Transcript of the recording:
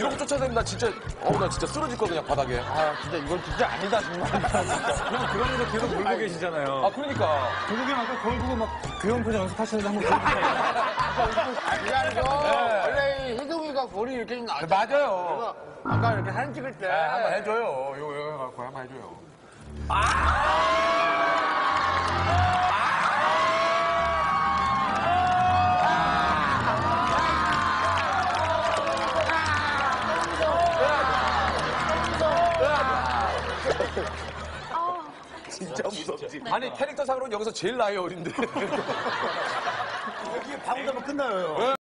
이러고 쫓아다니면 나 진짜, 어우, 나 진짜 쓰러질 거야, 그냥 바닥에. 아, 진짜 이건 진짜 아니다, 정말. 그냥 그러면서 계속 놀고 계시잖아요. 아, 그러니까. 조국이 아까 거울 보고 막 귀여운 표정 연습하시는데 한번 보여주세요. 아, 그게 아니고, 원래 이 희동이가 볼이 이렇게 좀 나죠. 맞아요. 그래서 아까 이렇게 사진 찍을 때. 한번 해줘요. 요거, 요거 갖고 한번 해줘요. 진짜 무섭지. 아니, 캐릭터상으로는 여기서 제일 나이 어린데. 방금 끝나요.